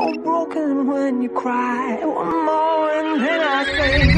So broken when you cry. One more and then I say.